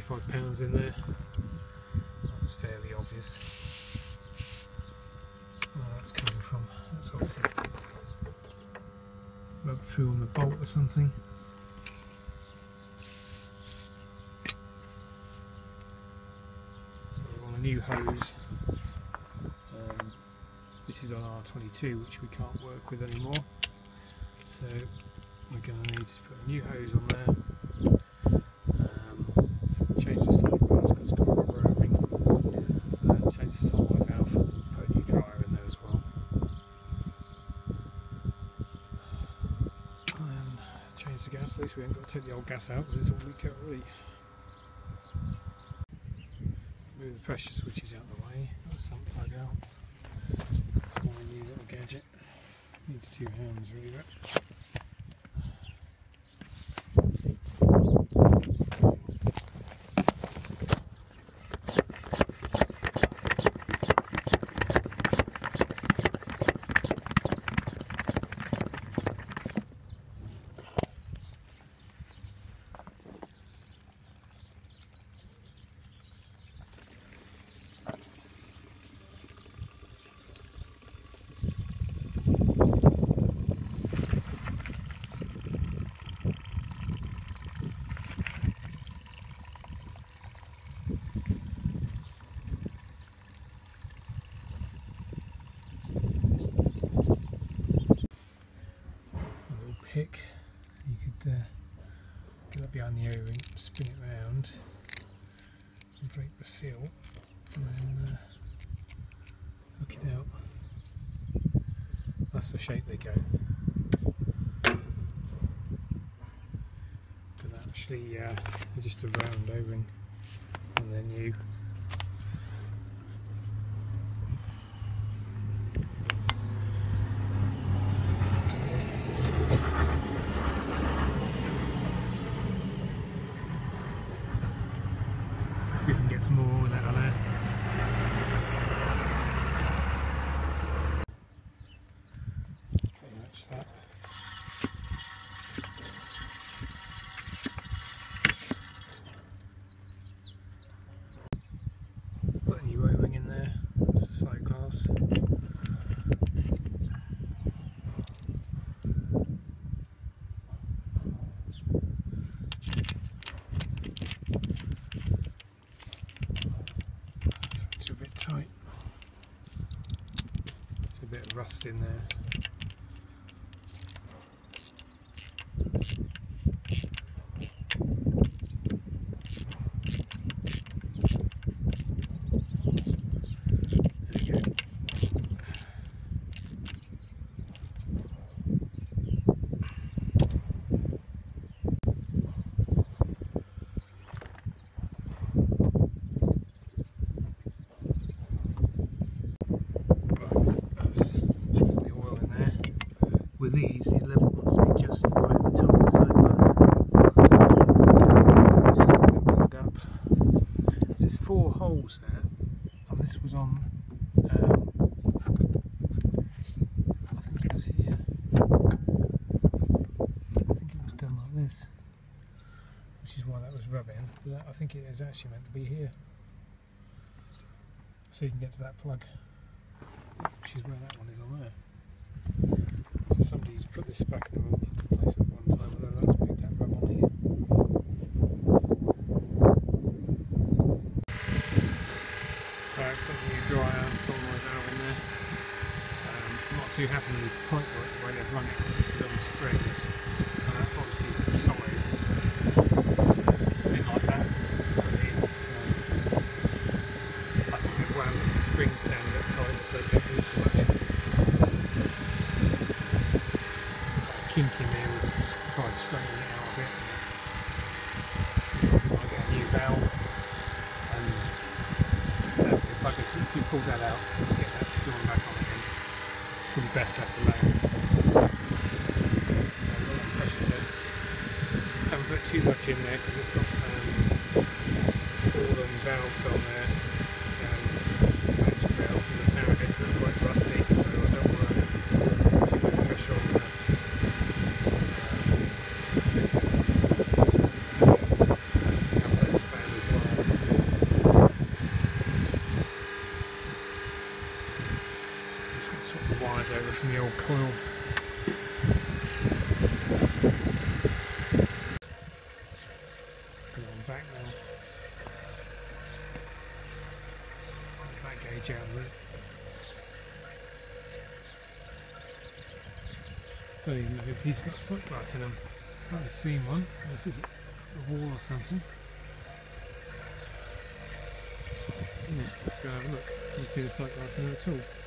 25 pounds in there. That's fairly obvious. Where that's coming from. That's obviously rubbed through on the bolt or something. So we're on a new hose. Um, this is on R22 which we can't work with anymore. So we're going to need to put a new hose on there. Um, change the sight glass because it's got a rubber O-ring. Uh, change the solenoid valve. Put a new dryer in there as well. And change the gas. At least we haven't got gas out because it's all leaked out already. Move the pressure switches out of the way. Got the sump plug out. My new little gadget. Needs two hands really. But a little pick. You could uh, behind the O-ring, spin it round, and break the seal, and then uh, hook it out. That's the shape they go. But actually, uh, just a round O-ring, and then you see if we can get some more of that on there. Much. Put a new O-ring in there. That's the sight glass. It's a bit tight. There's a bit of rust in. There we go. Right, that's the oil in there. With these, the level wants to be just right at the top of the sidebars. Just set that plug up. There's four holes there, and this was on. Um, I think it was here. I think it was done like this, which is why that was rubbing. But that, I think it is actually meant to be here, so you can get to that plug which is where that one is on there. So somebody's put this back in the wrong place at one time, although that's made that rub on here. Right, put the new dryer and solenoid valve in there. Too happy with this point the they've run it, this. And that's obviously solid. Bit like that I think so. Kink in there, we've tried straightening it out a bit. I get a new valve and uh, if, I could, if you pull that out, let's get that drawn back on again. It's probably best left alone. Haven't put too much in there because it's got um, fallen valves on there. wires over from the old coil. Put on back now. Get that gauge out of it. Don't even know if he's got sunglasses in him. I haven't seen one. This is a wall or something. Yeah, let's go have a look. You see the sunglasses in it at all.